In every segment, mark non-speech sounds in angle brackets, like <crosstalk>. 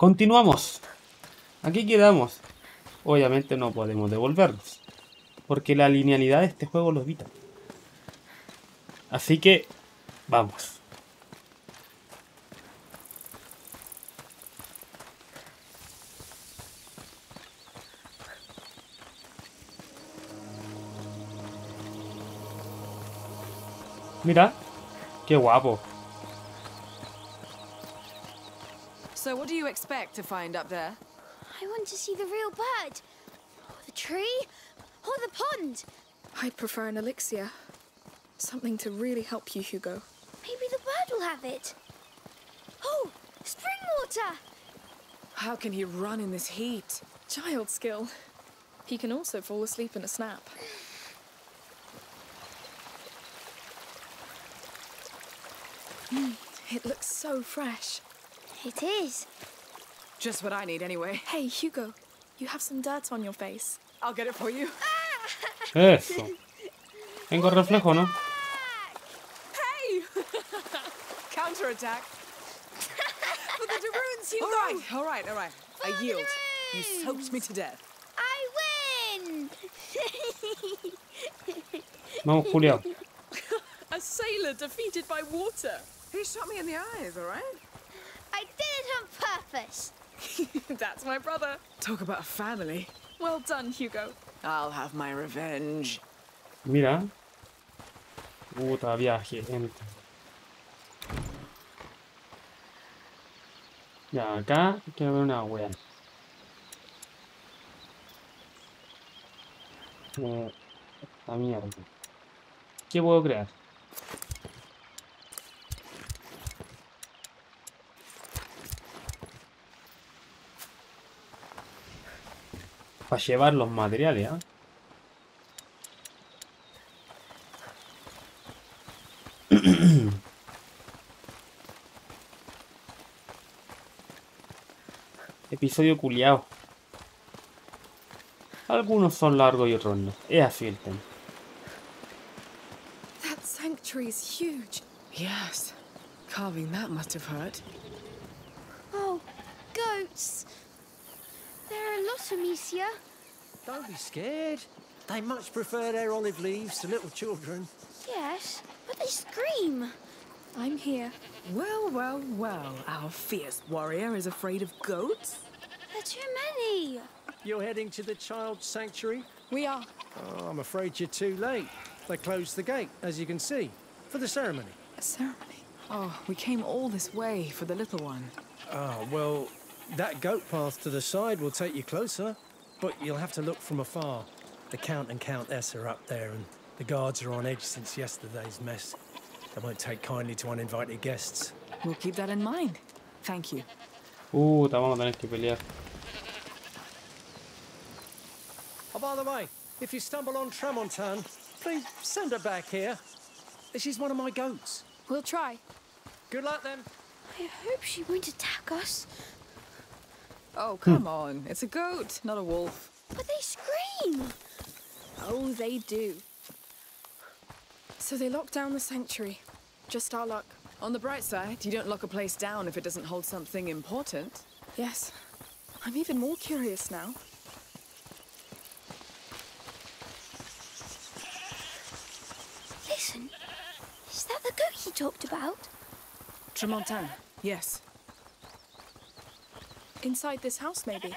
Continuamos. Aquí quedamos. Obviamente no podemos devolvernos. Porque la linealidad de este juego lo evita. Así que, vamos. Mira, qué guapo. So what do you expect to find up there? I want to see the real bird. Or the tree. Or the pond. I'd prefer an elixir. Something to really help you, Hugo. Maybe the bird will have it. Oh, spring water. How can he run in this heat? Child skill. He can also fall asleep in a snap. <sighs> Mm, it looks so fresh. It is. Just what I need anyway. Hey, Hugo, you have some dirt on your face. I'll get it for you. Eso. Tengo reflejo, ¿no? Hey! <laughs> Counterattack. <laughs> For the de Runes, you All right, all right, all right. I For the yield. You soaked me to death. I win. <laughs> Vamos, Julio. A sailor defeated by water. He shot me in the eyes, all right? I did it on purpose. That's my brother. Talk about a family. Well done, Hugo. I'll have my revenge. Mira. Puta viaje, gente. Ya, acá quiero ver una wea. Eh, esta mierda. ¿Qué puedo crear? Para llevar los materiales, ¿ah? <clears throat> Episodio culiao. Algunos son largos y otros no. Es así el tema. That sanctuary is huge. Yes. Carving that must have hurt. A lot, Amicia. Don't be scared. They much prefer their olive leaves to little children. Yes, but they scream. I'm here. Well, well, well. Our fierce warrior is afraid of goats? There are too many. You're heading to the child sanctuary? We are. Oh, I'm afraid you're too late. They closed the gate, as you can see, for the ceremony. A ceremony. Oh, we came all this way for the little one. Oh, well, that goat path to the side will take you closer, but you'll have to look from afar. The Count and Countess are up there, and the guards are on edge since yesterday's mess. They won't take kindly to uninvited guests. We'll keep that in mind. Thank you. Puta, vamos a tener que pelear. Oh, by the way, if you stumble on Tramontane, please send her back here. She's one of my goats. We'll try. Good luck then. I hope she won't attack us. Oh, hmm. come on. It's a goat, not a wolf. But they scream. Oh, they do. So they locked down the sanctuary. Just our luck. On the bright side, you don't lock a place down if it doesn't hold something important. Yes. I'm even more curious now. Listen. Is that the goat he talked about? Tramontane, yes. Inside this house, maybe.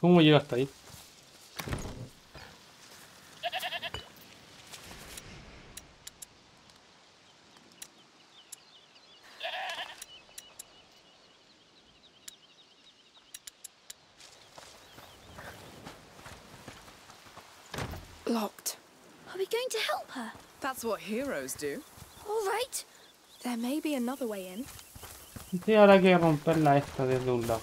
Who ¿Cómo llegaste ahí? Locked. Are we going to help her? That's what heroes do. All right. There may be another way in. Sí, ahora hay que romperla esta desde un lado.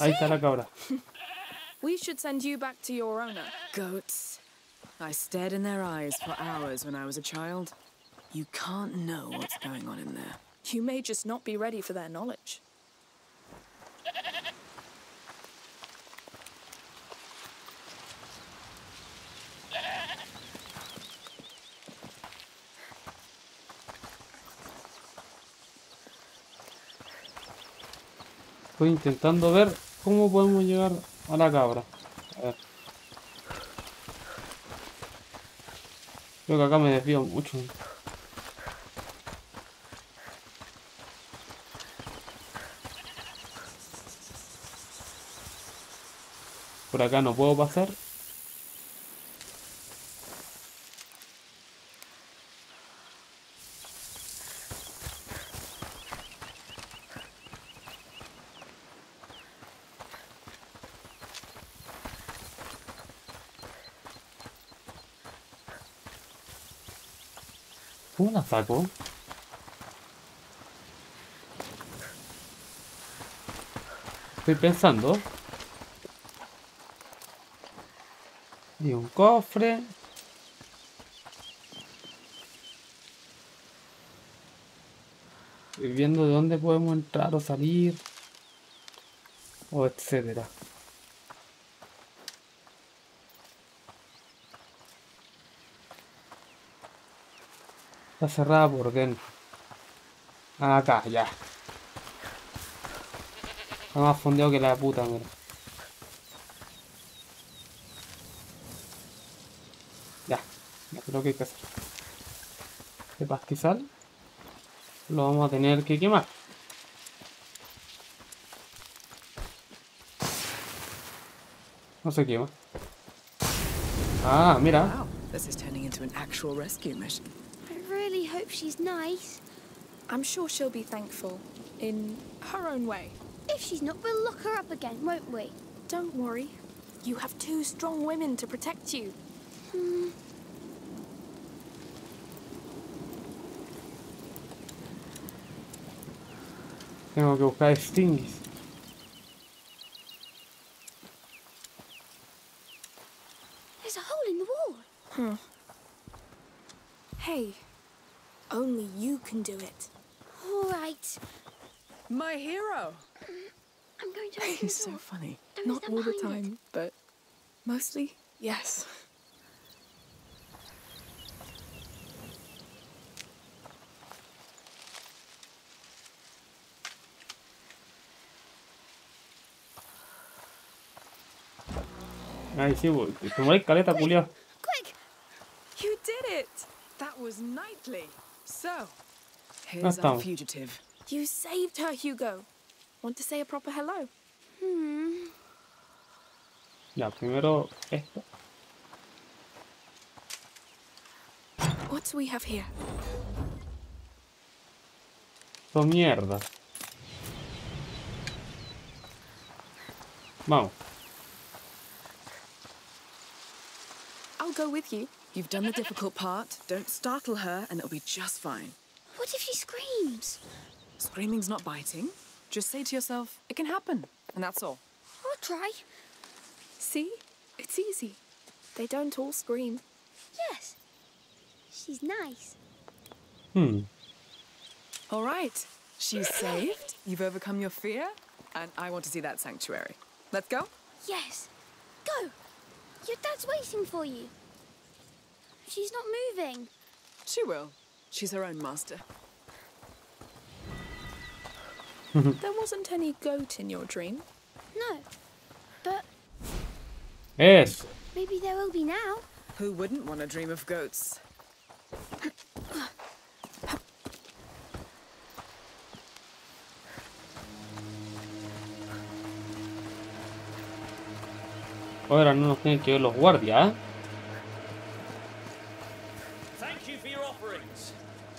Ahí está la cabra. <laughs> We should send you back to your owner. Goats. I stared in their eyes for hours when I was a child. You can't know what's going on in there. You may just not be ready for their knowledge. Estoy intentando ver cómo podemos llegar a la cabra. A ver. Creo que acá me desvío mucho. Por acá no puedo pasar. Saco? Estoy pensando. Y un cofre. Estoy viendo de dónde podemos entrar o salir. O etcétera. Está cerrada por dentro. Acá, ya. Está más fondeado que la puta, mira. Ya, ya creo que hay que hacer. Este pastizal lo vamos a tener que quemar. No se quema. Ah, mira. Wow, this is turning into an actual rescue mission. I hope she's nice. I'm sure she'll be thankful in her own way. If she's not, we'll lock her up again, won't we? Don't worry. You have two strong women to protect you. Hmm. Tengo que buscar Stingis. There's a hole in the wall. Hey, only you can do it. All right. My hero. I'm going to open He's the so funny. Don't all the time, but mostly, yes. Ay, sí, te mueres caleta, culiao. Quick! You did it. That was knightly. So, here's our fugitive. You saved her, Hugo. Want to say a proper hello? Hmm. Ya, primero esto. What do we have here? Esto mierda. Vamos. I'll go with you. You've done the difficult part. Don't startle her, and it'll be just fine. What if she screams? Screaming's not biting. Just say to yourself, it can happen, and that's all. I'll try. See? It's easy. They don't all scream. Yes. She's nice. Hmm. All right. She's saved. You've overcome your fear, and I want to see that sanctuary. Let's go. Yes. Go. Your dad's waiting for you. She's not moving. She will. She's her own master. There wasn't any goat in your dream. No. But Yes. maybe there will be now. Who wouldn't want to dream of goats? Ahora no nos tienen que ver los guardias, ¿eh? Thank you for your offerings.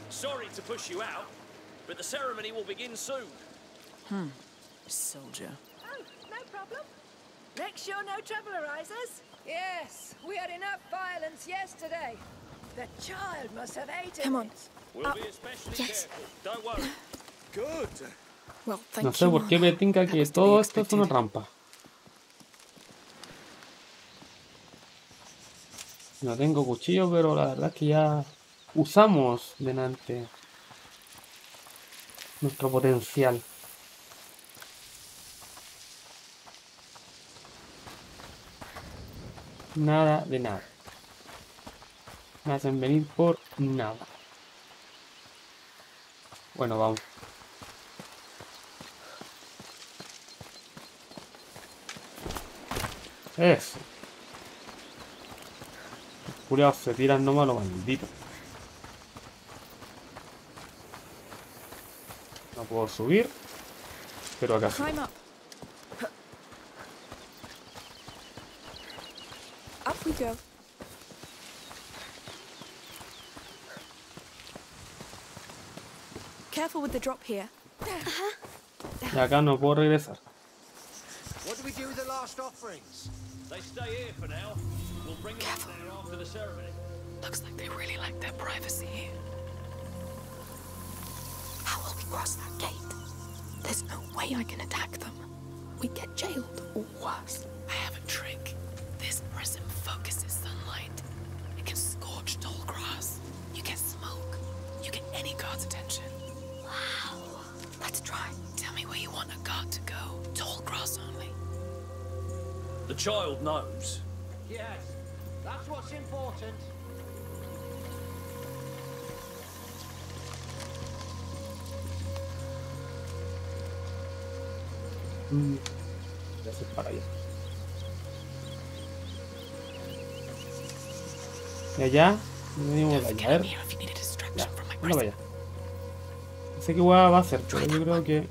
Sorry to push you out, but the ceremony will begin soon. Soldier. Oh, no problem. Make sure no trouble arises. Yes, we had enough violence yesterday. The child must have eaten Come on. it. We'll be especially yes. careful. Don't worry. <sighs> Good. Well, thank No sé you. por qué me tinca que todo esto es una rampa. No tengo cuchillo, pero la verdad es que ya usamos delante nuestro potencial. Nada de nada. Me hacen venir por nada. Bueno, vamos. Eso. Curiado, se tiran nomás los malditos. No puedo subir. Pero acá. Sí. Careful with the drop here. Y acá no puedo regresar. What do we do with the last offerings? They stay here for now. We'll bring them up there after the ceremony. Looks like they really like their privacy here. How will we cross that gate? There's no way I can attack them. We get jailed, or worse. I have a trick. This prism focuses sunlight. It can scorch tall grass. You get smoke. You get any guard's attention. Child knows. Yes, that's what's important. Ya se para allá. Y allá, venimos de allá. forget A I'm ver, here if you need a ya, distraction from my anda para presence. allá. No sé qué hueá va a hacer, pero yo creo que.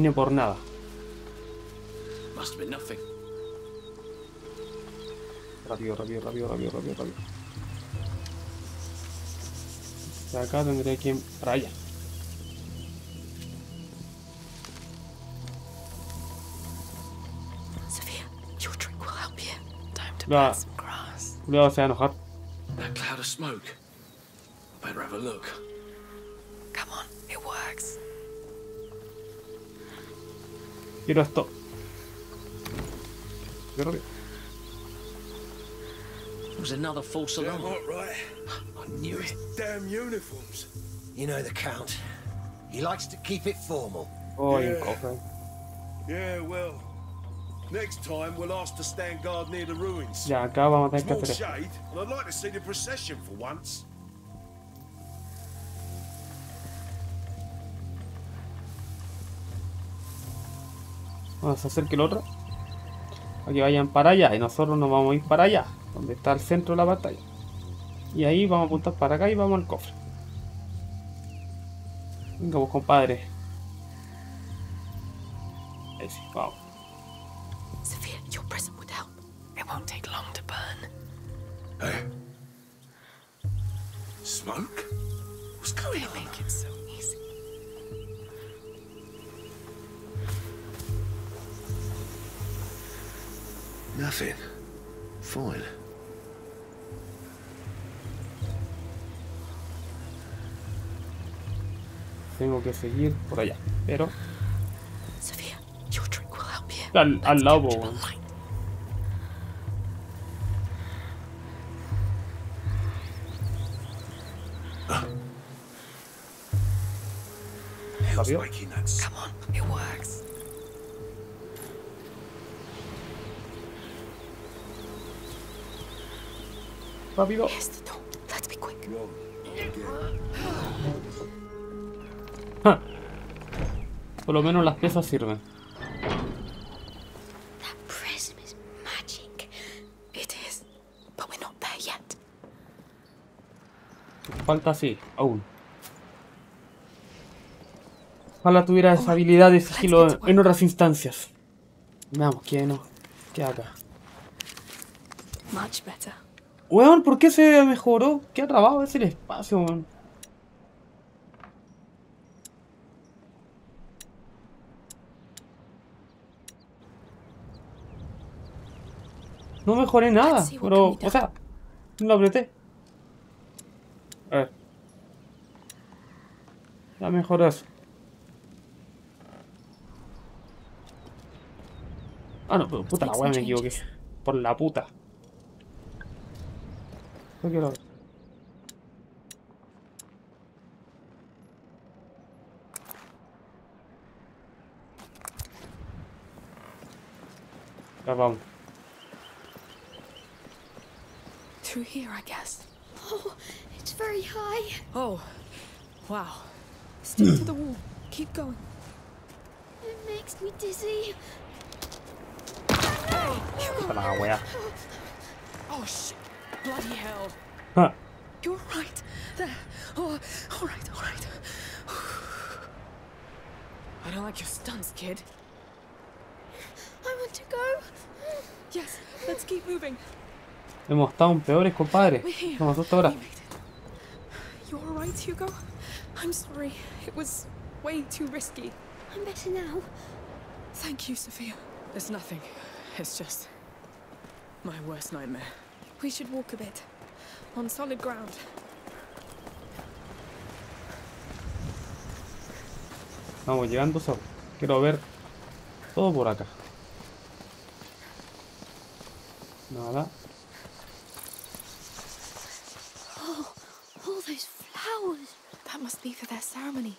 Vine por nada. Must have been nothing. Rápido, rápido, rápido, rápido, rápido, rápido. De acá tendré que ir para allá. Sophia, your trick will help here. Time to Ya. some grass. Cuidado, se va a enojar. That cloud of smoke. Better have a look. Come on, it works. Quiero esto. Qué rápido. Was another false alarm. Damn right. I knew it. Damn uniforms. You know the Count. He likes to keep it formal. Oh, hay un Yeah. cofre. Yeah, well. Next time we'll ask to stand guard near the ruins. Ya, acá vamos a tener que Small hacer shade, and I'd like to see the procession for once. Vamos a hacer que el otro. Para que vayan para allá. Y nosotros nos vamos a ir para allá. Donde está el centro de la batalla. Y ahí vamos a apuntar para acá y vamos al cofre. Venga, pues compadre. Ahí sí, vamos. Sophia, your present would help. It won't take long to burn. Hey. Smoke? What's going They make it so Nothing. Fine. Tengo que seguir por allá. Pero Sophia, your trick will help here. al, al lado, making that rápido. Ah. Por lo menos las piezas sirven. Falta sí, aún. Ojalá tuviera esa habilidad de sigilo en otras instancias. Veamos, ¿qué no? ¿Qué acá? Much better. Weón, ¿por qué se mejoró? ¿Qué ha trabado ese el espacio, weón? No mejoré nada, pero, o sea, lo apreté. A ver. Ya mejoró eso. Ah, no, pero puta la weá, me equivoqué. Por la puta. No quiero. Ya vamos. Through here, I guess. Oh, it's very high. Oh, wow. Stick to the wall. Keep going. It makes me dizzy. Puta la wea. Oh, shit. Bloody hell. Ah, You're right. There. Oh, all right, all right. I don't like your stunts, kid. I want to go. Yes, let's keep moving. hemos estado en peores, compadre. We're here. No me asusta ahora. We made it. You all right, Hugo? I'm sorry. It was way too risky. I'm better now. Thank you, Sophia. It's nothing. It's just my worst nightmare. We should walk a bit. On solid ground. Vamos llegando solo. Quiero ver todo por acá. Nada. Oh, all those flowers. That must be for their ceremony.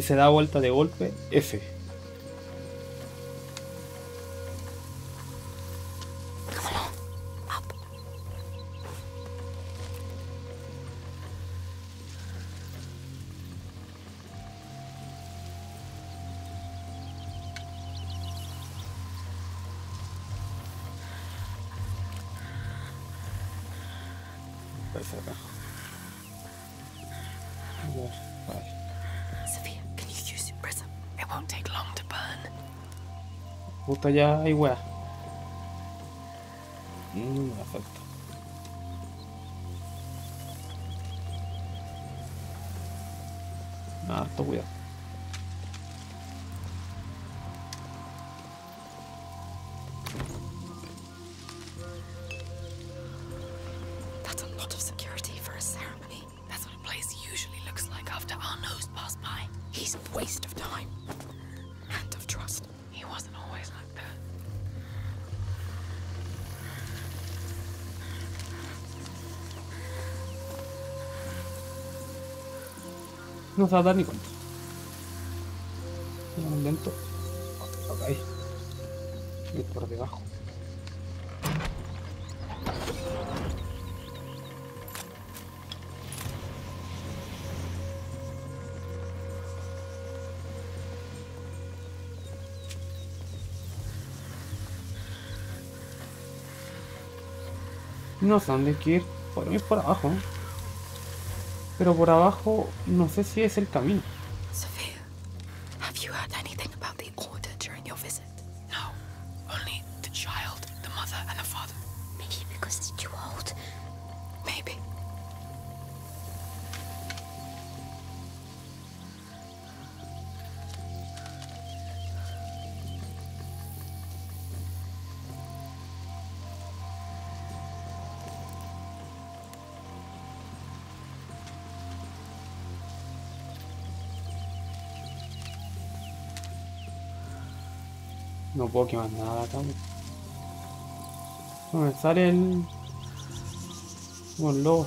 Que se da vuelta de golpe. F. Listo, ya hay weá. Mmm, Mm, perfecto. Harto cuidado. No se va a dar ni cuenta. Vamos lento. Ok. Y por debajo. No sé dónde ir. Por es por abajo. Pero por abajo no sé si es el camino. Puedo quemar nada acá. No me sale el. El lobo.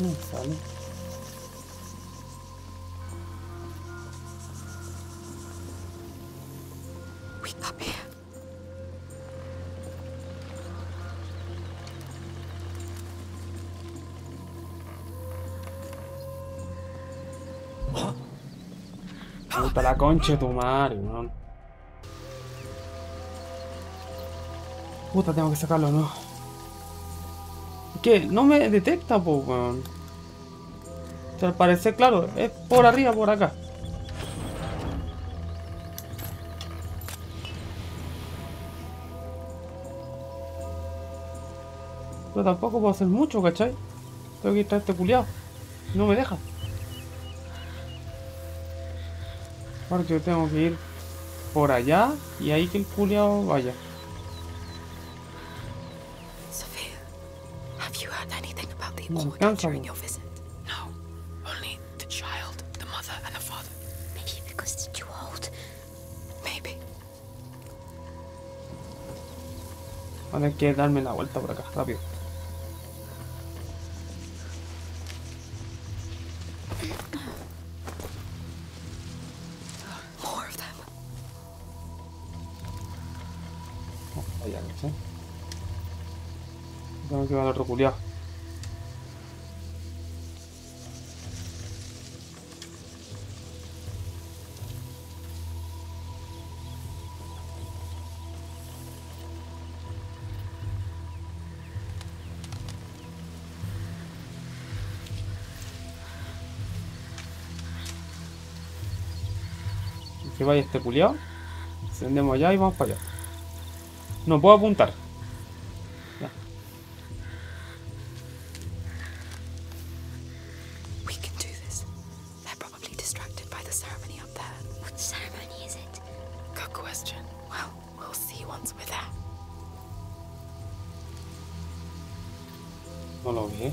No sale. Puta la concha de tu madre, weón. Puta, tengo que sacarlo, ¿no? ¿Qué? No me detecta, po, weón. O sea, al parecer, claro, es por arriba, por acá. Pero tampoco puedo hacer mucho, ¿cachai? Tengo que ir a este culiado. No me deja. Porque tengo que ir por allá y ahí que el culiado vaya. Sophia, have you heard anything about the order during your visit? No, only the child, the mother, and the father. Maybe because it's too old. Maybe. Voy a tener que darme la vuelta por acá, rápido. que vaya este culiado. Encendemos allá y vamos para allá. No puedo apuntar. Ya. No lo ve. ¿eh?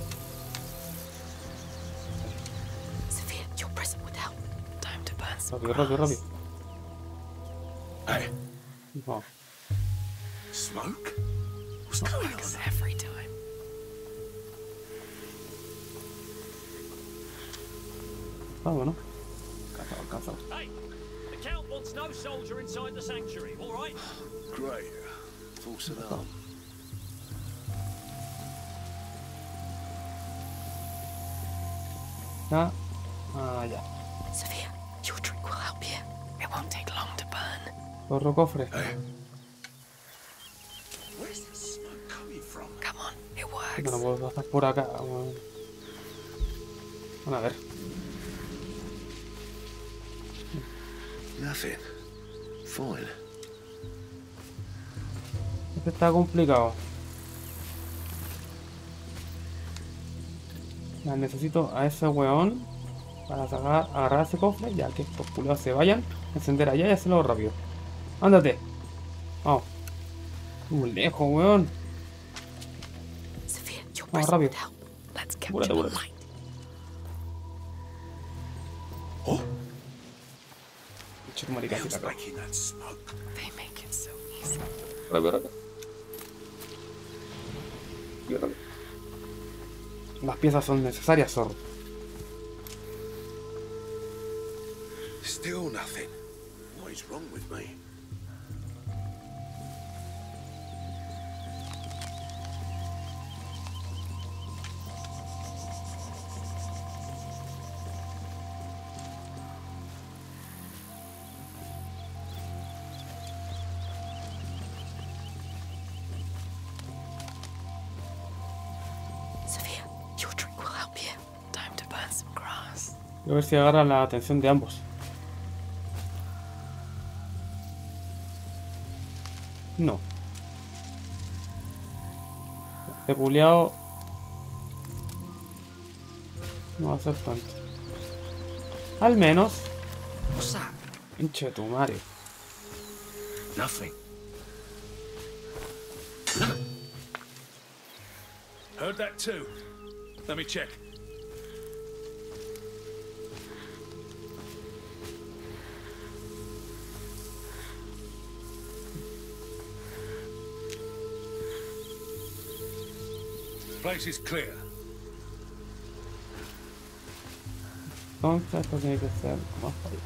Sophia, your Hey, No. smoke? What's going on? Every time. Vámonos. Cazado, cazado. Hey, the Count wants no soldier inside the sanctuary, all right? <sighs> Great. False alarm. Ya. Ah, ya. Sophia, on, it No works. no puedo pasar por acá. Bueno, a ver. Nothing. Fine. Este está complicado. Ya, necesito a ese weón para sacar, agarrar ese cofre, ya que estos culiados se vayan, encender allá y hacerlo rápido. Ándate. Vamos. Oh. Uh, lejos, weón. Vamos, oh, rápido. Búrate, búrate. Oh. Las piezas son necesarias, zorro. Still nothing. What is wrong with me? A ver si agarra la atención de ambos. No. Este culiao no va a ser tanto. Al menos, hinche tu madre. Nothing. Heard that too. Let me check. Place is clear. Entonces esto tiene que ser más para allá.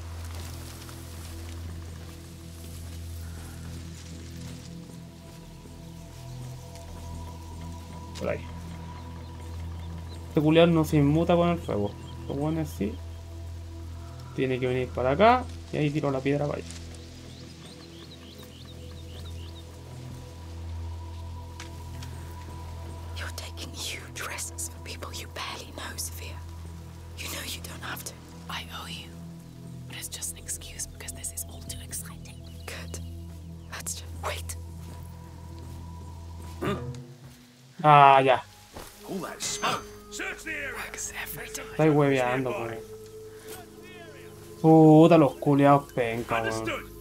Por ahí. Este culiao no se inmuta con el fuego. Lo bueno es sí. Tiene que venir para acá y ahí tiro la piedra para allá. Weón. Puta, los culiados penca, weón.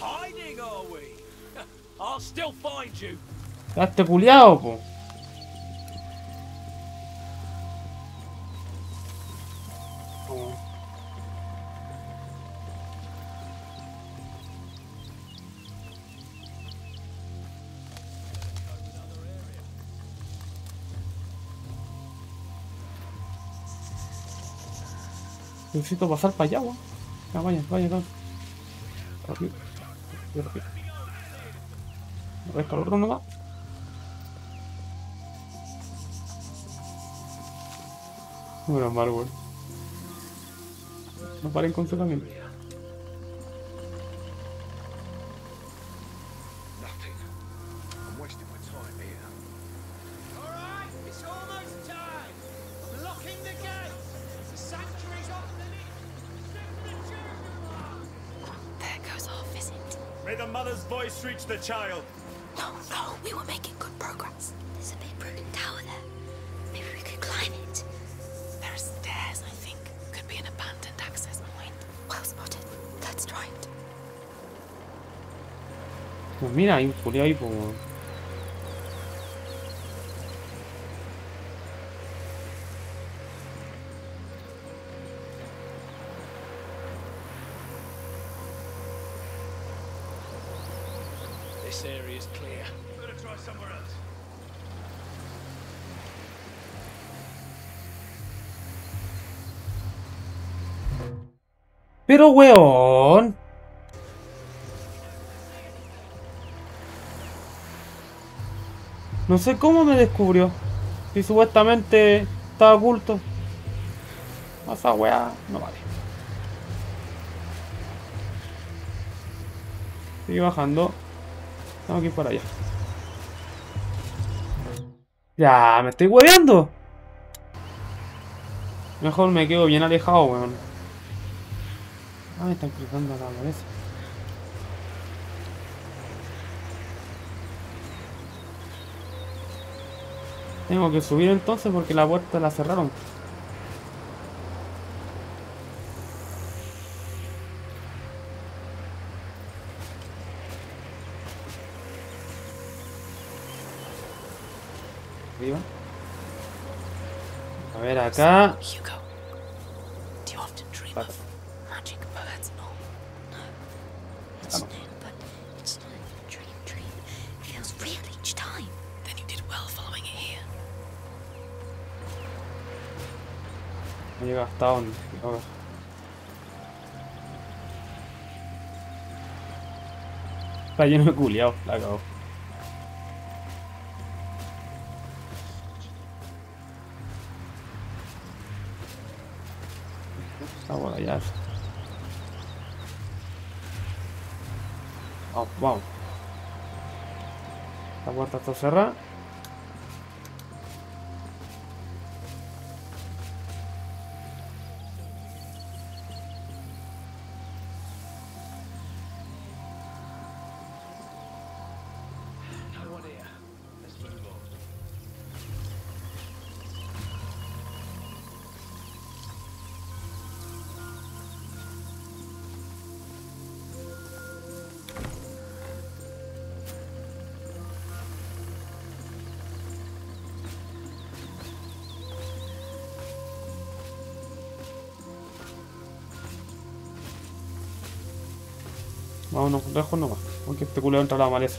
Hiding, are we? <laughs> I'll still find you. Este po. Necesito pasar para allá, weón. Ya, vaya, vaya, vaya. Rápido. Rápido. Resta el otro nomás. Menos mal, weón. No paren con su camino. The child. No, no, we were making good progress. There's a big broken tower there. Maybe we could climb it. There are stairs, I think. Could be an abandoned access point. Well spotted. Let's try it. Pues mira, hay un culiao ahí, pues. Weón. No sé cómo me descubrió. Si supuestamente estaba oculto. Esa weá no vale. Sigue bajando. Tengo que ir para allá. Ya, me estoy hueveando. Mejor me quedo bien alejado, weón. Están cruzando la cabeza. Tengo que subir entonces porque la puerta la cerraron. Arriba. A ver acá. Hasta donde. Ahora. Está lleno de culiados, la cago. Está por allá. Vamos, vamos. La puerta está cerrada. Vámonos lejos nomás. Aunque este culo entra la maleza.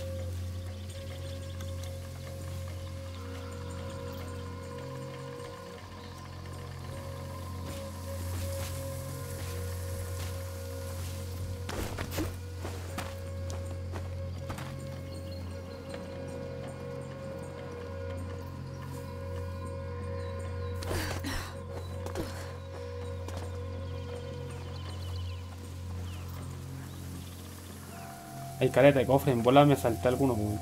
Hay caleta de cofre, en bola me salté alguno. weón.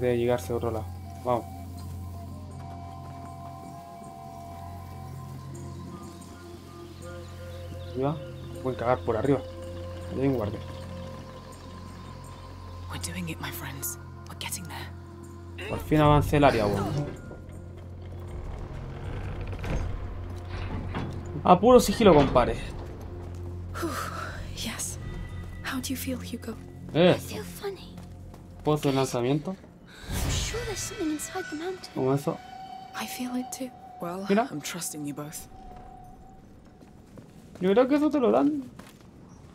de llegarse a otro lado. Vamos. Arriba. Pueden cagar por arriba. Allá hay un guardia. Por fin avance el área, bueno. A puro sigilo, compare. Eh. Pozo de lanzamiento. I'm there's something inside the mountain. Oh, Como eso. I feel it too. Well, Mira. I'm trusting you both. Yo creo que eso te lo dan.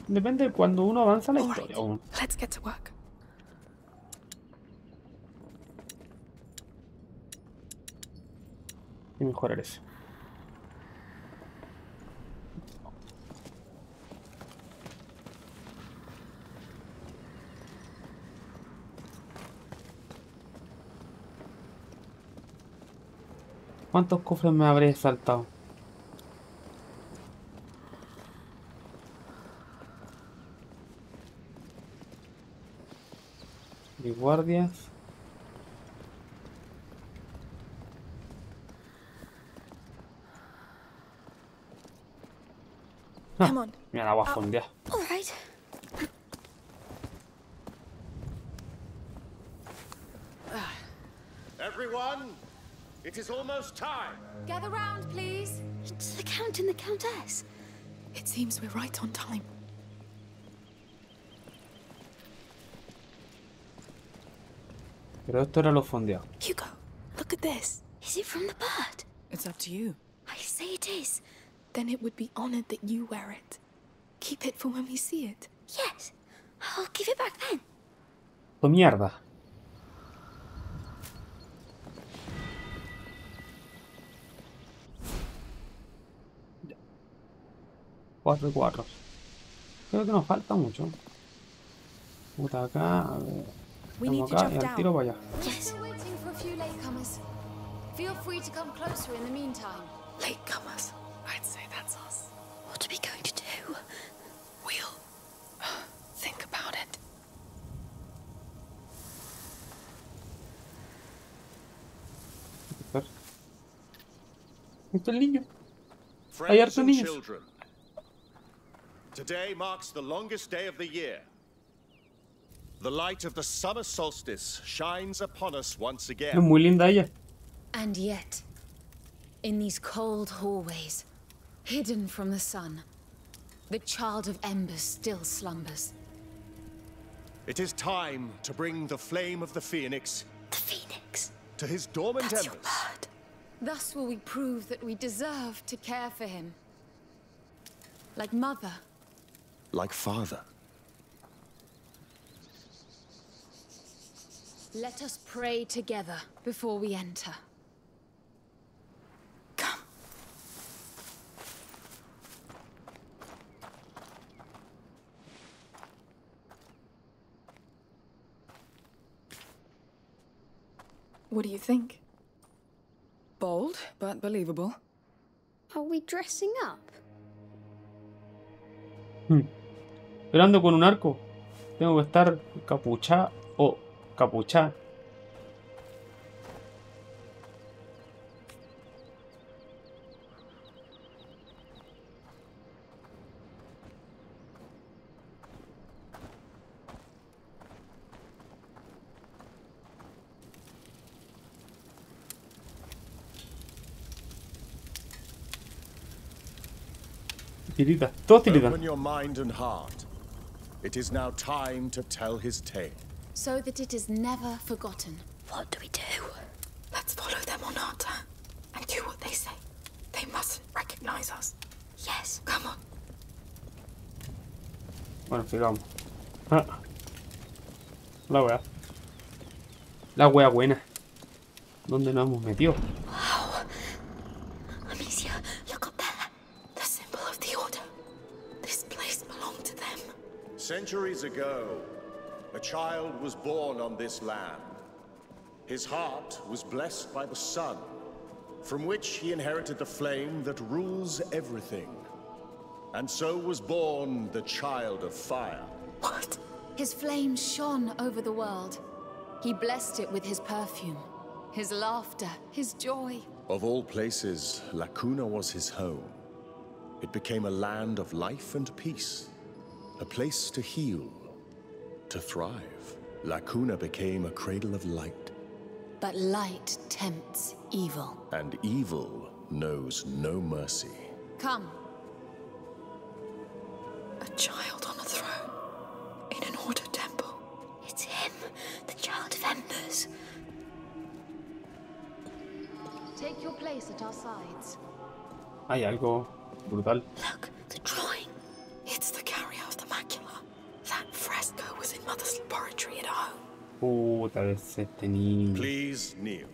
Depende de cuando uno avanza la historia. aún. Let's get to work. Y mejorar eso. ¿Cuántos cofres me habré saltado? Y guardias. Ah, Come on. Mira, la agua fondear. All right. Everyone, it is almost time. Gather round, please. It's the Count and the Countess. It seems we're right on time. Pero esto era lo fondeado. Hugo, look at this. Is it from the bird? It's up to you. I say it is. Then it would be honored that you wear it. Keep it for when we see it. Yes. I'll give it back then. ¡Oh, mierda! Cuatro y cuatro. Creo que nos falta mucho. Puta acá, a ver. We need Estamos to acá y al tiro para allá. Feel free to come closer in the meantime. Latecomers. I'd say that's us. What are we going to do? We'll <sighs> think about it. Esto es el niño. Hay and niños. Children. Today marks the longest day of the year. The light of the summer solstice shines upon us once Es again. muy linda ella. And yet, in these cold hallways, hidden from the sun, the child of embers still slumbers. It is time to bring the flame of the phoenix The Phoenix. to his dormant That's your embers. bird. Thus will we prove that we deserve to care for him. Like mother. Like father. Let us pray together before we enter. Come. What do you think? Bold, but believable. Are we dressing up? Hmm. Pero con un arco. Tengo que estar capuchá o capuchá. Tiritas, todos tiritas. It is now time to tell his tale. So that it is never forgotten. What do we do? Let's follow them or not, and do what they say. They mustn't recognize us. Yes. Come on. Bueno, sigamos. Ah. La wea. La wea buena. ¿Dónde nos hemos metido? Centuries ago, a child was born on this land. His heart was blessed by the sun, from which he inherited the flame that rules everything. And so was born the Child of Fire. What? His flame shone over the world. He blessed it with his perfume, his laughter, his joy. Of all places, La Cuna was his home. It became a land of life and peace, a place to heal, to thrive. La Cuna became a cradle of light, But light tempts evil. and evil knows no mercy. Come, A child on a throne. In an order temple. It's him, the Child of Embers. take your place at our sides. Hay algo brutal. Puta este niño. Please kneel.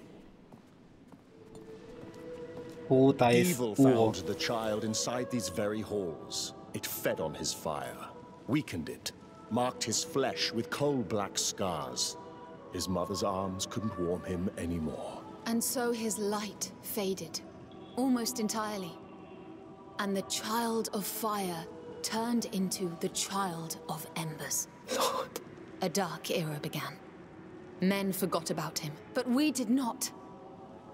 Puta es Evil Hugo. found the child inside these very halls. It fed on his fire, weakened it, marked his flesh with coal black scars. His mother's arms couldn't warm him anymore. And so his light faded, almost entirely. And the child of fire turned into the child of embers. Lord. A dark era began. Men forgot about him, but we did not.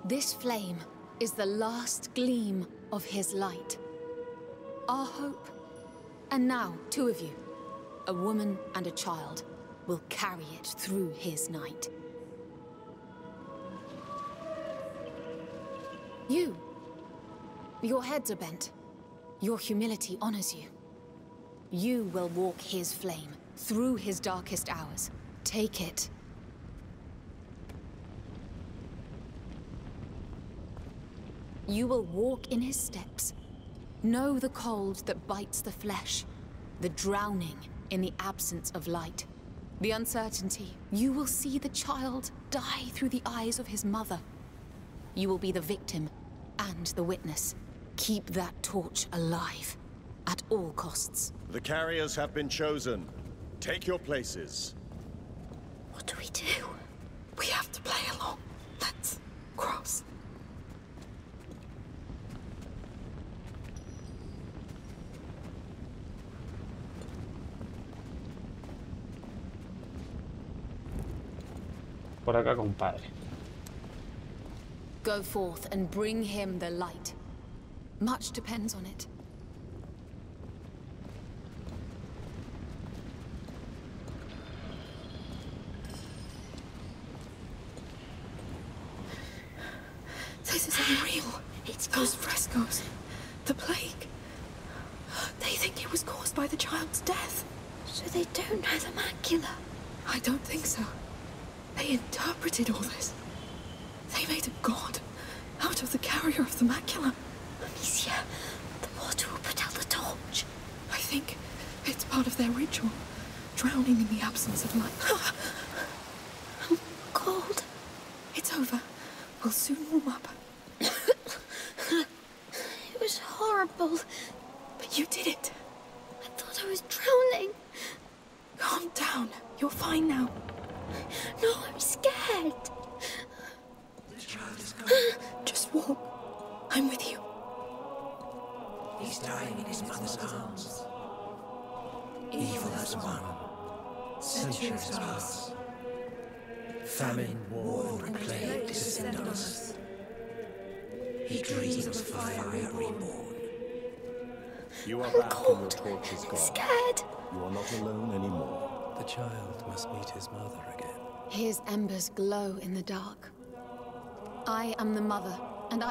This flame is the last gleam of his light. Our hope. And now, two of you, a woman and a child, will carry it through his night. You. Your heads are bent. Your humility honors you. You will walk his flame through his darkest hours. Take it. You will walk in his steps. Know the cold that bites the flesh, the drowning in the absence of light, the uncertainty. You will see the child die through the eyes of his mother. You will be the victim and the witness. Keep that torch alive at all costs. The carriers have been chosen. Take your places. What do we do? We have to play along. Let's Por acá, compadre. Go forth and bring him the light. Much depends on it.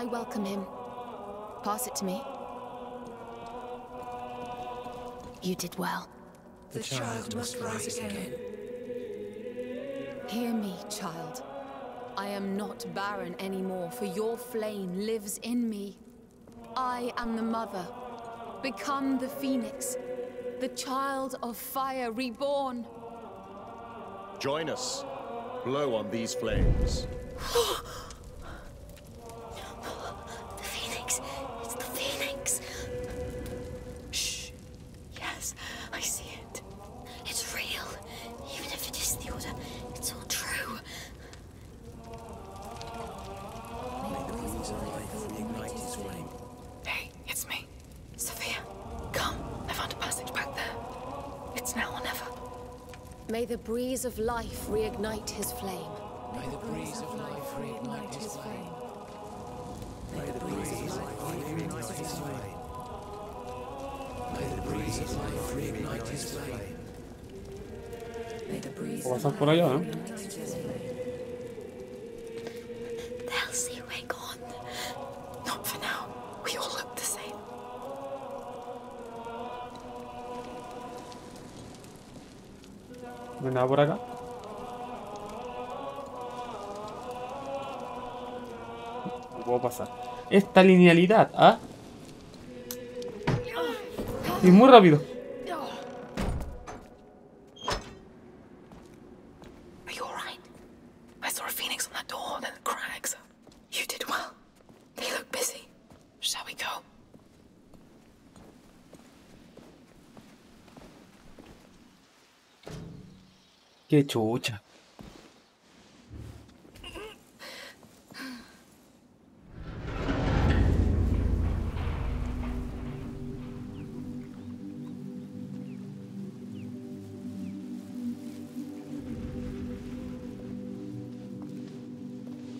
I welcome him. Pass it to me. You did well. The child must rise again. Hear me, child. I am not barren anymore, for your flame lives in me. I am the mother. Become the phoenix, the child of fire reborn. Join us. Blow on these flames. <gasps> <gasps> <gasps> breeze of life reignite his flame. May the breeze of life reignite his flame. May the breeze of life reignite his flame. May the breeze of life reignite his flame. May the breeze O pasar por allá, ¿no? No hay nada por acá. No puedo pasar. Esta linealidad, ¿ah? Y muy rápido. Qué chucha.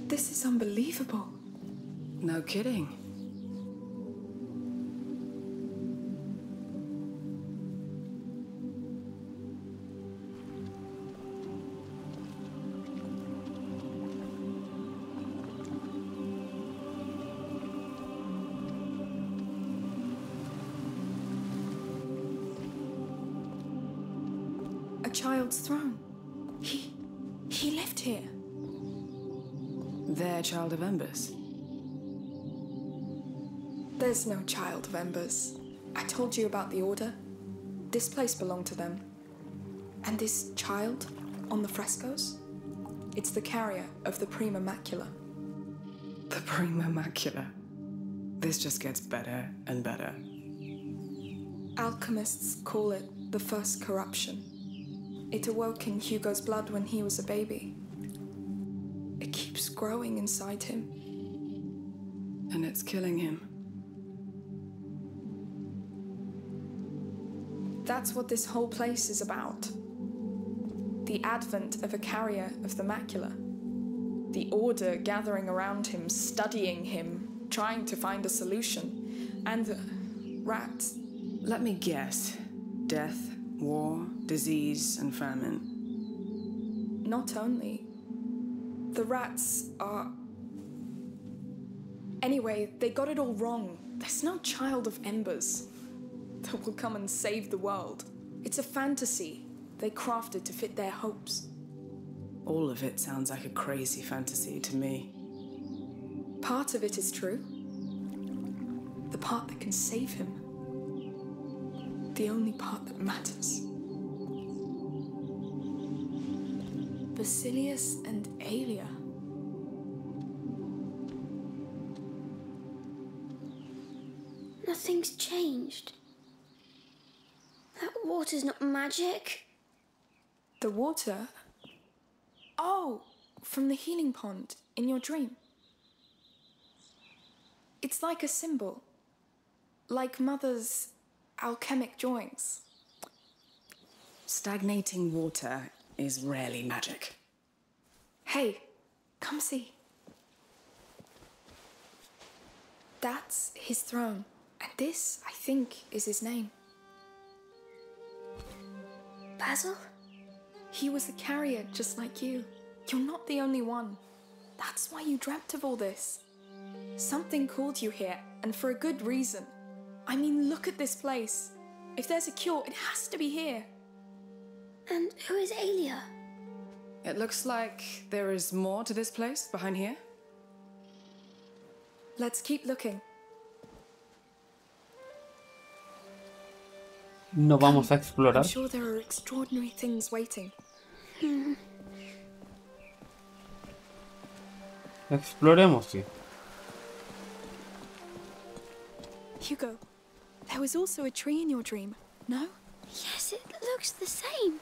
This is unbelievable. No kidding. Throne. He. he lived here. Their child of embers. There's no child of embers. I told you about the order. This place belonged to them. And this child on the frescoes? It's the carrier of the Prima Macula. The Prima Macula. This just gets better and better. Alchemists call it the first corruption. It awoke in Hugo's blood when he was a baby. It keeps growing inside him. And it's killing him. That's what this whole place is about. The advent of a carrier of the macula. The order gathering around him, studying him, trying to find a solution. And the rats. Let me guess. Death, war, disease, and famine. Not only. The rats are. Anyway, they got it all wrong. There's no child of embers that will come and save the world. It's a fantasy they crafted to fit their hopes. All of it sounds like a crazy fantasy to me. Part of it is true. The part that can save him. The only part that matters. Basilius and Aelia. Nothing's changed. That water's not magic. The water? Oh, from the healing pond in your dream. It's like a symbol. Like Mother's alchemic drawings. Stagnating water is rarely magic. Hey, come see. That's his throne. And this, I think, is his name. Basil? He was a carrier just like you. You're not the only one. That's why you dreamt of all this. Something called you here, and for a good reason. I mean, look at this place. If there's a cure, it has to be here. And who is Aelia? It looks like there is more to this place behind here. Let's keep looking. No vamos a I'm explorar. sure there are extraordinary things waiting. <laughs> Exploremos, sí. Hugo, there was also a tree in your dream, no? Yes, it looks the same.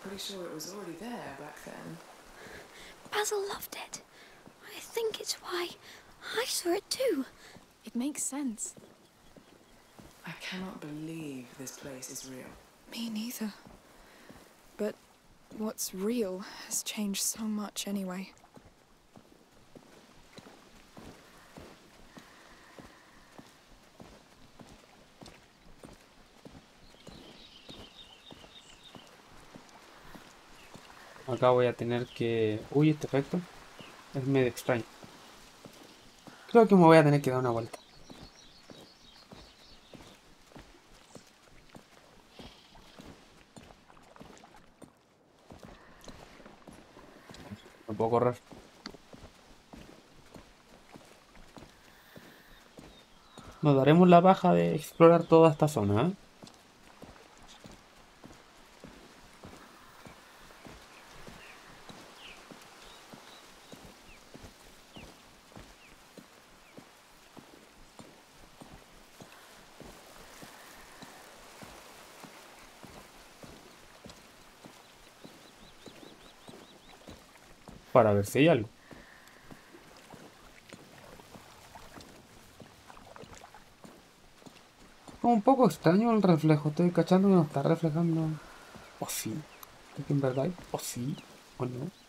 Pretty sure it was already there back then. Basil loved it. I think it's why I saw it too. It makes sense. I cannot believe this place is real. Me neither. But What's real has changed so much anyway. Acá voy a tener que... Uy, este efecto es medio extraño. Creo que me voy a tener que dar una vuelta. No puedo correr. Nos daremos la baja de explorar toda esta zona, ¿eh? Para ver si hay algo. Un poco extraño el reflejo. Estoy cachando que no está reflejando. O sí. Es que en verdad. O sí. O. No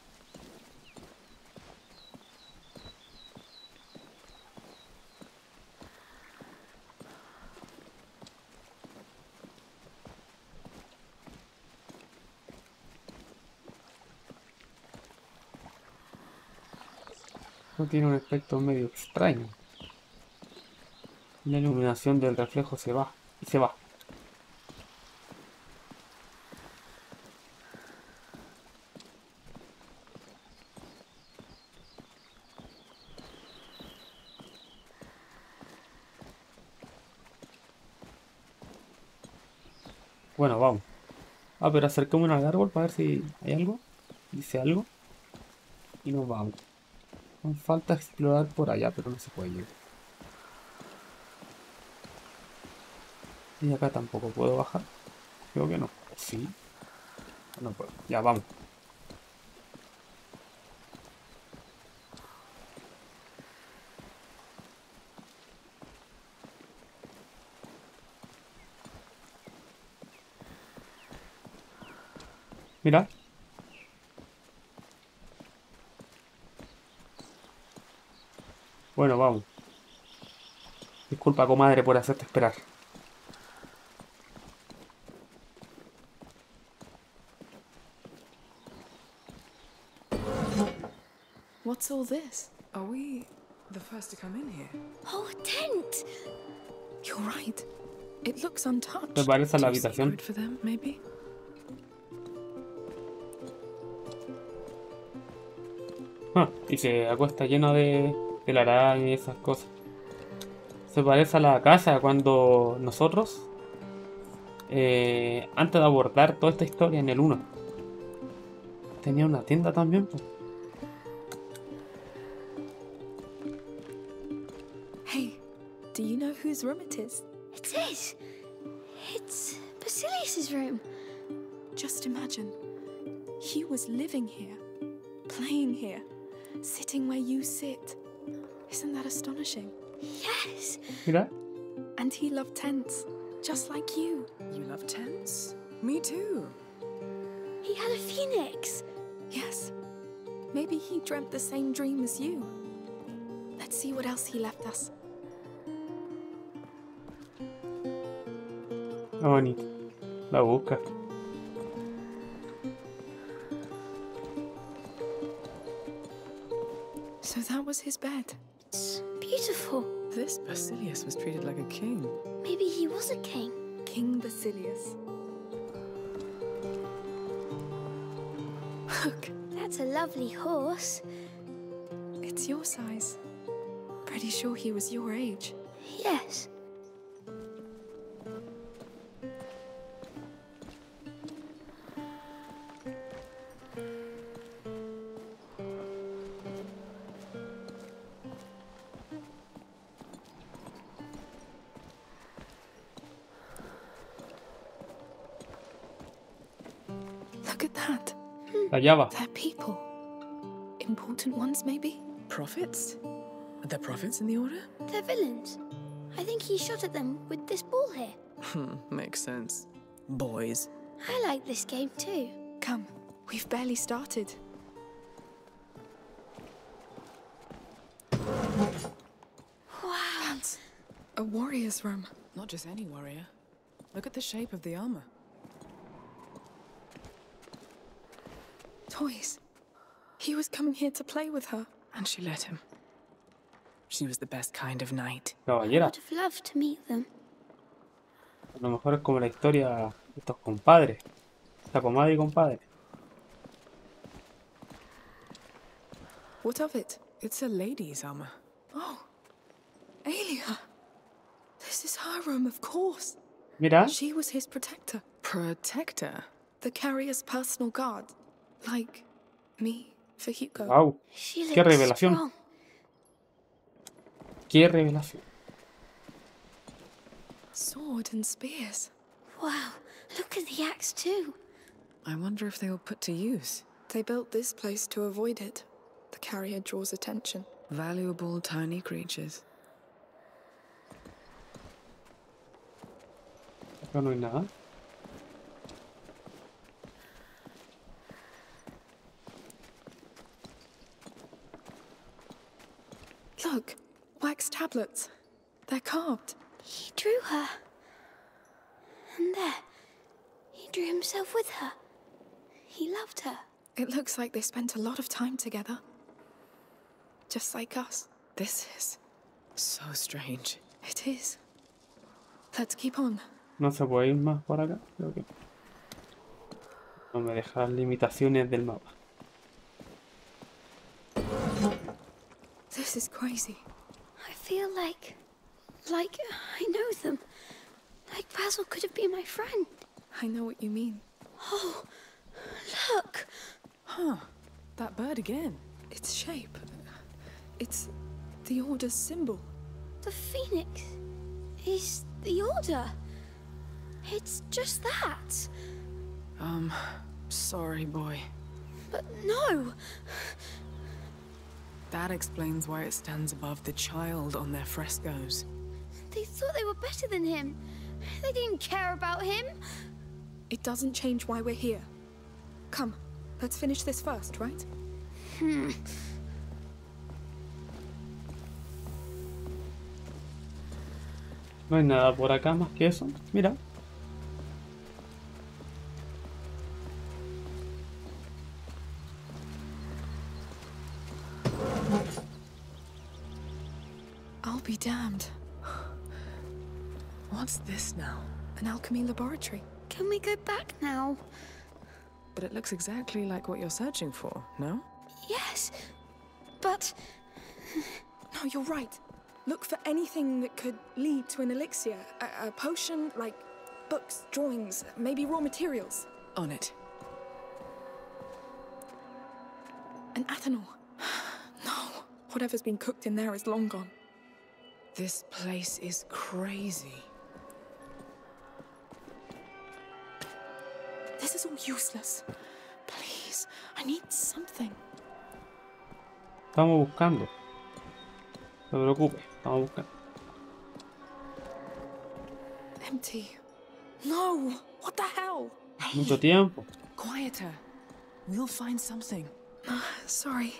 tiene un efecto medio extraño. La iluminación del reflejo se va y se va. Bueno, vamos. A ver, acerquémonos al árbol para ver si hay algo. Dice algo. Y nos vamos. Falta explorar por allá, pero no se puede llegar. Y acá tampoco puedo bajar. Creo que no. Sí. No puedo. Ya, vamos. Mira. Bueno, vamos. Disculpa, comadre, por hacerte esperar. What's all this? Are we the first to come in here? Oh, a tent! You're right. It looks untouched. Me parece la habitación. secret for them, maybe? Ah, y se acuesta lleno de, de araña y esas cosas. Se parece a la casa cuando nosotros, eh, antes de abordar toda esta historia en el 1, tenía una tienda también. pues. Hey, do you know whose room it is? It is. It's Basilius's room. Just imagine. He was living here, playing here, sitting where you sit. Isn't that astonishing? Yes. Mira, And he loved tents, just like you. You love tents? Me too. He had a phoenix. Yes. Maybe he dreamt the same dream as you. Let's see what else he left us. está bonito. La busca. So that was his bed. Beautiful. This Basilius was treated like a king. Maybe he was a king. King Basilius. Look, That's a lovely horse. it's your size. Pretty sure he was your age. Yes. La llava. They're people. Important ones, maybe? Prophets? Are there prophets in the order? They're villains. I think he shot at them with this ball here. Hmm, makes sense. Boys. I like this game too. Come, We've barely started. Wow. That's a warrior's room. Not just any warrior. Look at the shape of the armor. Toys. He was coming here to play with her. And she let him. She was the best kind of knight. Caballera. Would have loved to meet them. A lo mejor es como la historia de estos compadres. La comadre y compadre. What of it? It's a lady's armor. Oh, Aelia. This is her room, of course. Mira. She was his protector. Protector? The carrier's personal guard. Like me for Hugo. Wow. She Qué looks revelación. strong. Qué revelación. Sword and spears. Wow. Look at the axe too. I wonder if they were put to use. They built this place to avoid it. The carrier draws attention. Valuable tiny creatures. Acá no hay nada. Look, wax tablets. They're carved. He drew her. And there. He drew himself with her. He loved her. It looks like they spent a lot of time together. Just like us. This is so strange. It is. Let's keep on. No se puede ir más por acá. Creo que. No me deja las limitaciones del mapa. This is crazy. I feel like. like I know them. Like Basil could have been my friend. I know what you mean. Oh, look! Huh. That bird again. Its shape. It's the Order's symbol. The phoenix is the order. It's just that. Um, sorry, boy. But no! That explains why it stands above the child on their frescoes. They thought they were better than him. They didn't care about him. It doesn't change why we're here. Come, let's finish this first, right? Hmm. No hay nada por acá más que eso. Mira. Be damned. What's this now? An alchemy laboratory. Can we go back now? But it looks exactly like what you're searching for, no? Yes. But No, you're right. Look for anything that could lead to an elixir. A, a potion, like books, drawings, maybe raw materials. On it. An Athanor. <sighs> No. Whatever's been cooked in there is long gone. This place is crazy. This is all useless. Please, I need something. Estamos buscando. No te preocupes, estamos buscando. Empty. No! What the hell? Mucho tiempo. Quieter. We'll find something. Ah, sorry.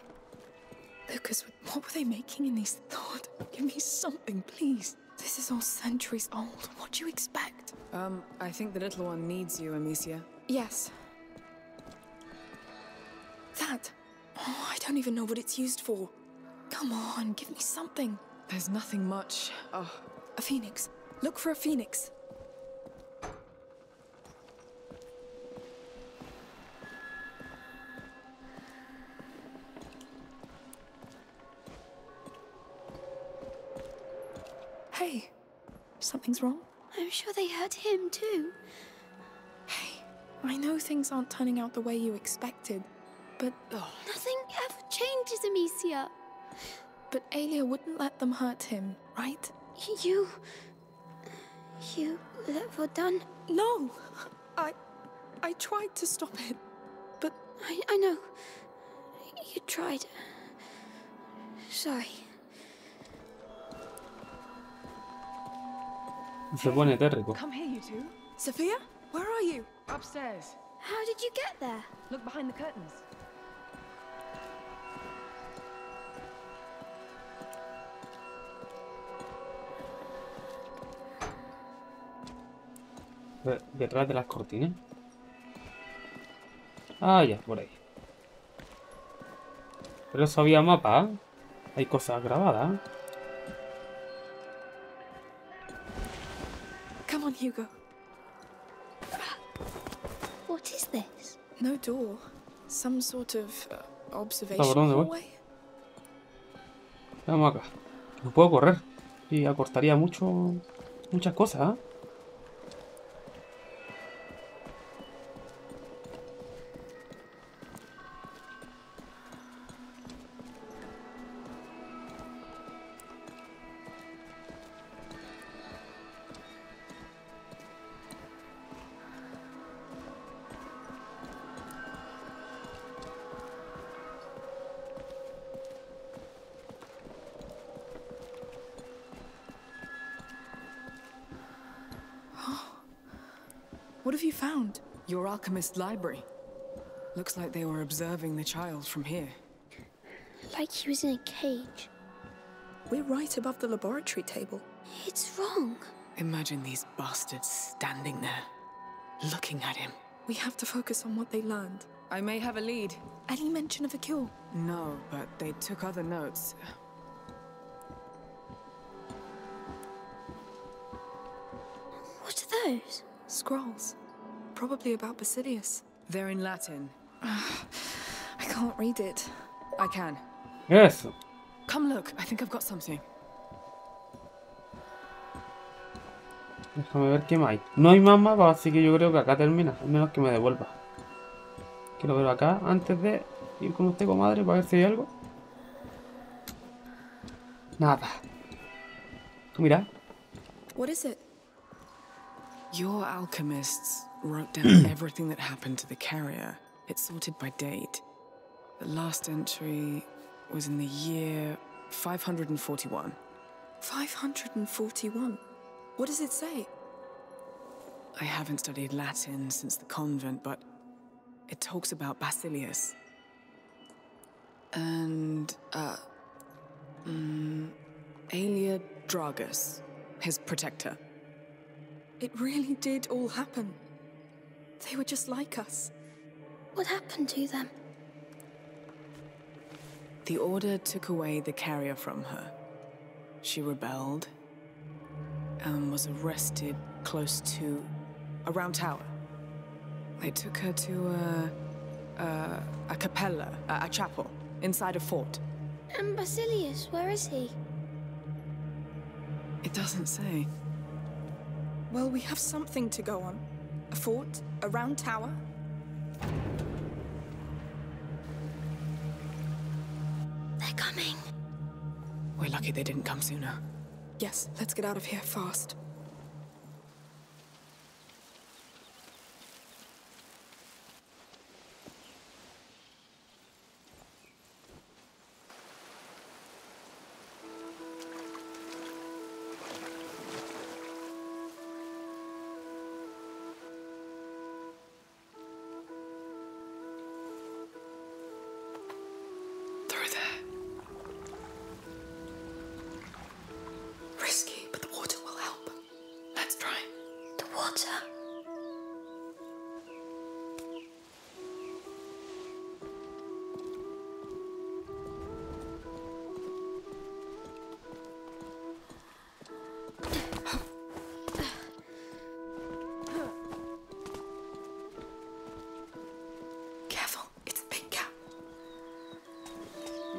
Lucas, what were they making in these? Lord, give me something, please. This is all centuries old. What do you expect? Um, I think the little one needs you, Amicia. Yes. That. Oh, I don't even know what it's used for. Come on, give me something. There's nothing much. Oh, A phoenix. Look for a phoenix. Something's wrong? I'm sure they hurt him too. Hey, I know things aren't turning out the way you expected, but oh, Nothing ever changes, Amicia. but Aelia wouldn't let them hurt him, right? You. You let Verdun. No, I, I tried to stop it, but I, I know. You tried. Sorry. Se pone térrico. come here, you two. Sophia, where are you? Upstairs. How did you get there? Look behind the curtains. De- Detrás de las cortinas. Ah, ya, por ahí. Pero eso había mapa. ¿eh? Hay cosas grabadas. ¿eh? Hugo. What is this? No door. Some sort of uh, ¿por observation dónde voy? hallway. Vamos acá. No puedo correr. Y acortaría mucho. Muchas cosas, ¿eh? Alchemist library. Looks like they were observing the child from here. Like he was in a cage. We're right above the laboratory table. It's wrong. Imagine these bastards standing there, looking at him. We have to focus on what they learned. I may have a lead. Any mention of a cure? No, but they took other notes. What are those? Scrolls. Probably about Basilius. They're in Latin. <sighs> I can't read it. I can. Yes. Come look, I think I've got something. Déjame ver qué más hay. No hay más mapas, así que yo creo que acá termina. Al menos que me devuelva. Quiero verlo acá antes de ir con usted, comadre, para ver si hay algo. Nada. Tú mira. What is it? Your alchemists wrote down <clears throat> everything that happened to the carrier. It's sorted by date. The last entry was in the year 541. 541. What does it say? I haven't studied Latin since the convent, but it talks about Basilius. And, uh, mm, Aelia Dragus, his protector. It really did all happen. They were just like us. What happened to them? The Order took away the carrier from her. She rebelled and was arrested close to a round tower. They took her to a, a, a capella, a, a chapel, inside a fort. And Basilius, where is he? It doesn't say. Well, we have something to go on. A fort, a round tower. They're coming. We're lucky they didn't come sooner. Yes, let's get out of here fast.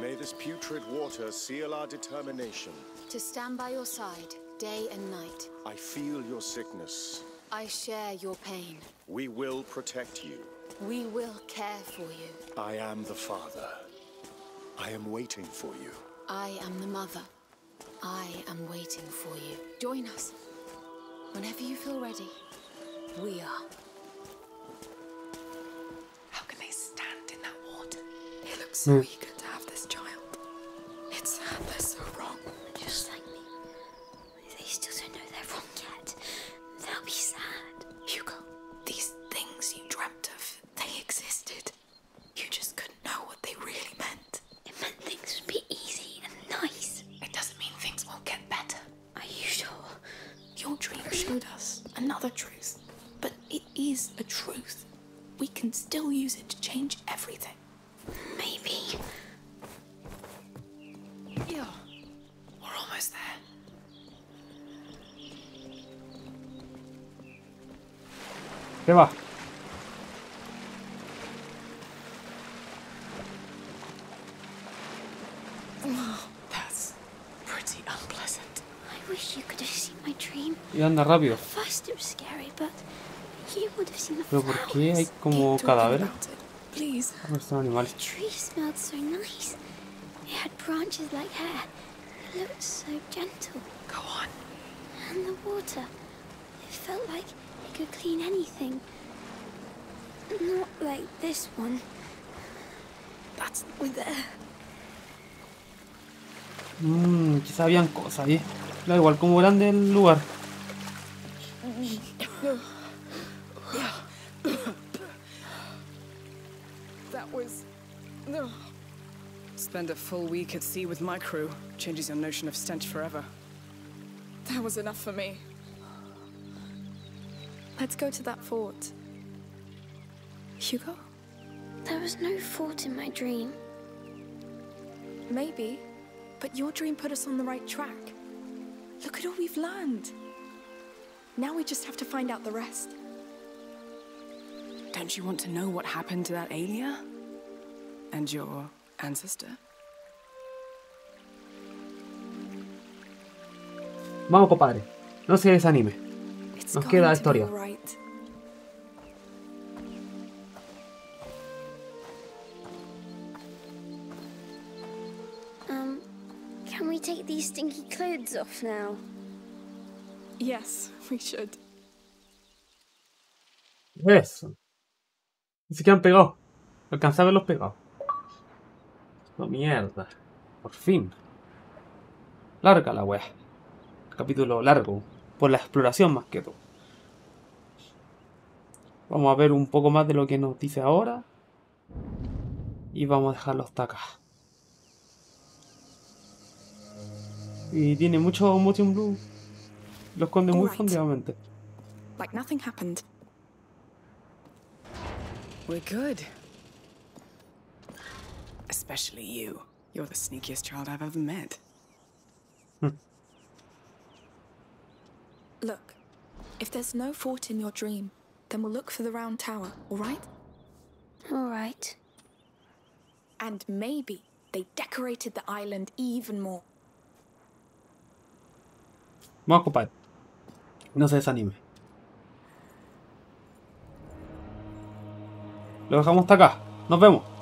May this putrid water seal our determination. To stand by your side, day and night. I feel your sickness. I share your pain. We will protect you. We will care for you. I am the father. I am waiting for you. I am the mother. I am waiting for you. Join us. Whenever you feel ready, we are. How can they stand in that water? He looks so hmm. eager seen the ¿Pero por qué hay como cadáveres? Please. A ver, son animales. The tree smelled so nice. It had branches like hair. It looked so gentle. Go on. And the water. It felt like it could clean anything. Not like this one. That's not there. Mmm, quizá habían cosas ahí. Da igual como grande el lugar. Spend a full week at sea with my crew changes your notion of stench forever. That was enough for me. Let's go to that fort. Hugo? There was no fort in my dream. Maybe, but your dream put us on the right track. Look at all we've learned. Now we just have to find out the rest. Don't you want to know what happened to that Aelia? And your ancestor? Vamos, compadre. No se desanime. Nos queda la historia. Um, can we take these stinky clothes off now? Yes, we should. Eso. Ni siquiera han pegado. Alcancé a verlos pegados. No, mierda. Por fin. Larga la wea. Capítulo largo. Por la exploración más que todo. Vamos a ver un poco más de lo que nos dice ahora. Y vamos a dejarlo hasta acá. Y tiene mucho motion blue. Lo esconde muy fondamente. Like nothing happened. We're good. Especially you. You're the sneakiest child I've ever met. Hmm. Look, if there's no fort in your dream, then we'll look for the round tower, all right? All right. And maybe they decorated the island even more. Vamos, compadre. No se desanime. Lo dejamos hasta acá. Nos vemos.